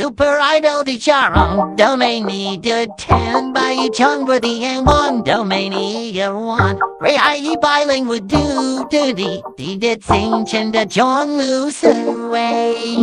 Super Idol di Charong, domaini de ten by chung for the and one domaini ya one. Ray I would do do di di did sing chinda John Lucy way.